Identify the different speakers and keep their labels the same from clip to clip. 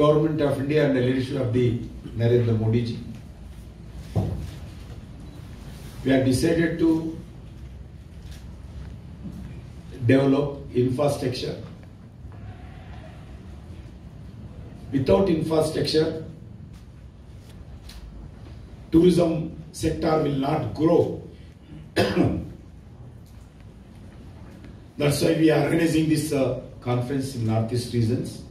Speaker 1: government of India and the leadership of the Narendra Modi ji. We have decided to develop infrastructure. Without infrastructure, tourism sector will not grow. That's why we are organizing this uh, conference in Northeast regions.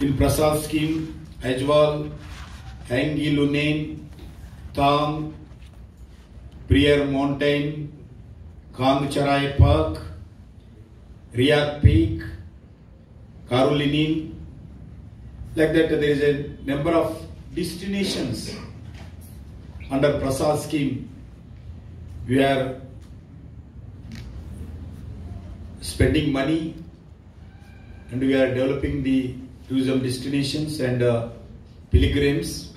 Speaker 1: In Prasad scheme, Ajwal, Hangi Lunain, Tang, Prier Mountain, Kang Charai Park, Riyadh Peak, Karolinin. Like that, there is a number of destinations under Prasad scheme. We are spending money and we are developing the tourism destinations and uh, pilgrims.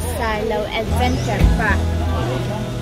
Speaker 2: Silo Adventure Park.